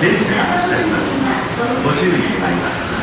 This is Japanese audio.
電車が車しますご注意願います。